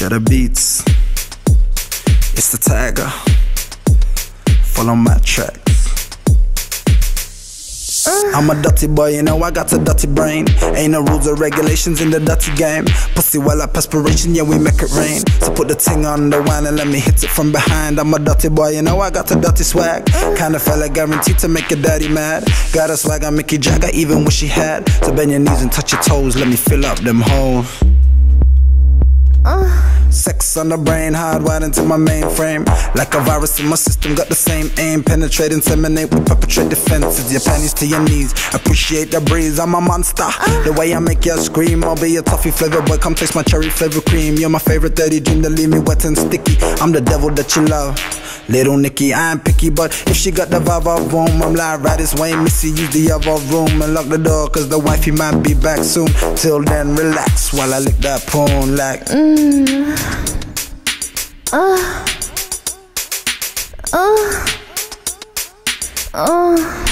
CheddaBeats. It's the tiger. Follow my tracks. I'm a dirty boy, you know I got a dirty brain. Ain't no rules or regulations in the dirty game. Pussy while up perspiration, yeah, we make it rain. So put the ting on the wine and let me hit it from behind. I'm a dirty boy, you know I got a dirty swag. Kinda fella guaranteed to make a daddy mad. Got a swag on Mickey Jagger, even wish he had. So bend your knees and touch your toes, let me fill up them holes. Sex on the brain, hardwired into my mainframe. Like a virus in my system, got the same aim. Penetrate, inseminate, we perpetrate defenses. Your panties to your knees. Appreciate the breeze, I'm a monster. The way I make you scream, I'll be a toffee flavor boy. Come taste my cherry flavor cream. You're my favorite dirty dream that leave me wet and sticky. I'm the devil that you love. Little Nicky, I ain't picky, but if she got the vibe of room, I'm like, right this way, missy, use the other room and lock the door, cause the wifey might be back soon. Till then, relax while I lick that porn like. Mm. Uh. Uh. Uh.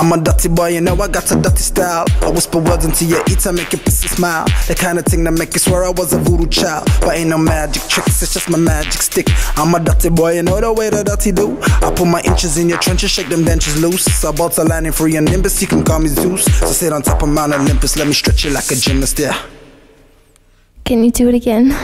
I'm a dirty boy, you know I got a dirty style. I whisper words into your ear to make your pussy smile. The kind of thing that make you swear I was a voodoo child. But ain't no magic tricks, it's just my magic stick. I'm a dirty boy, you know the way the dirty do. I put my inches in your trenches, shake them dentures loose. So about to landing free and nimbus, you can call me Zeus. So sit on top of Mount Olympus, let me stretch you like a gymnast, yeah. Can you do it again?